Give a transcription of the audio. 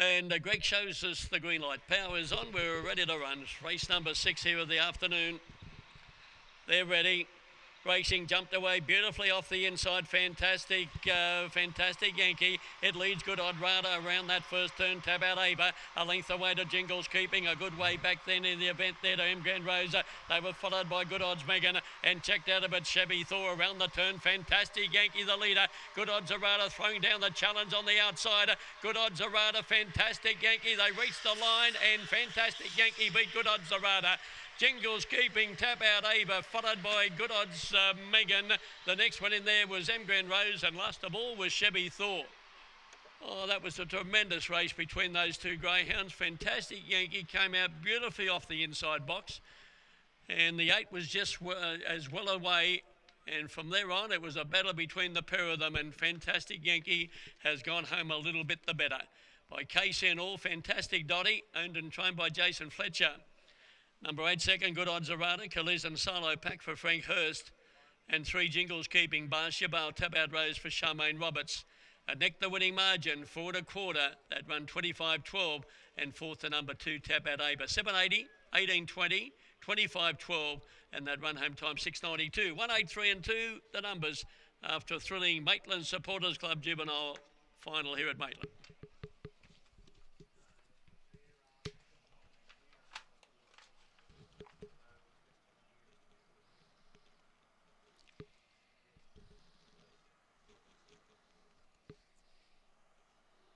And uh, Greg shows us the green light. Power is on. We're ready to run. Race number six here of the afternoon. They're ready. Racing jumped away beautifully off the inside. Fantastic, uh, fantastic Yankee. It leads Good Odd Rada around that first turn. Tap out Ava. A length away to Jingles, keeping a good way back then in the event there to M Grand Rosa. They were followed by Good Odds Megan and checked out a bit Chevy Thor around the turn. Fantastic Yankee, the leader. Good Odds Arada throwing down the challenge on the outside. Good Odds Arada, fantastic Yankee. They reached the line and fantastic Yankee beat Good Odds Arada. Jingles keeping tap out Ava, followed by Good Odds uh, Megan. The next one in there was M Grand Rose, and last of all was Chevy Thor. Oh, that was a tremendous race between those two greyhounds. Fantastic Yankee came out beautifully off the inside box, and the eight was just uh, as well away. And from there on, it was a battle between the pair of them, and Fantastic Yankee has gone home a little bit the better. By KC and all, Fantastic Dotty, owned and trained by Jason Fletcher. Number eight, second, Good Odds Arana, Kaliz and Solo Pack for Frank Hurst. And three jingles keeping Bar Tap Out Rose for Charmaine Roberts. A neck the winning margin, four to quarter, that run 25 12. And fourth to number two, Tap Out Ava. 780, 18 20, 25 12. And that run home time 692. 183 and 2, the numbers after a thrilling Maitland Supporters Club juvenile final here at Maitland.